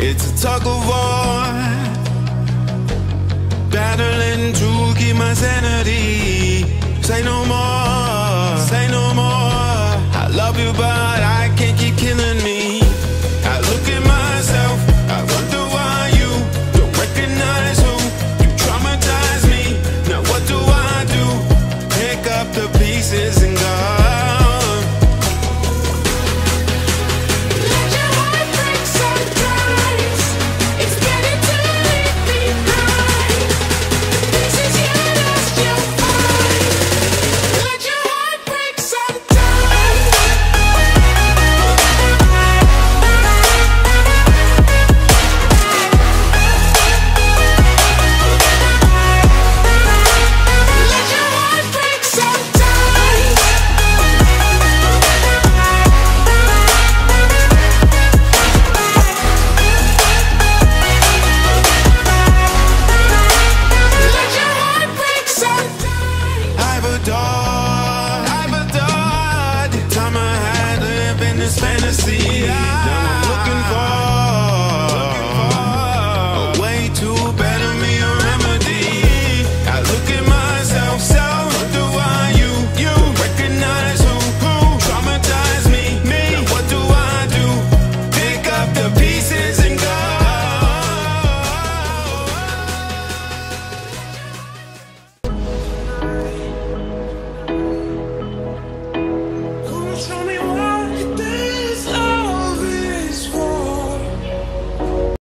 It's a tug of war, battling to keep my sanity. Say no more, say no more. I love you, but. dawn, time I had living this fantasy.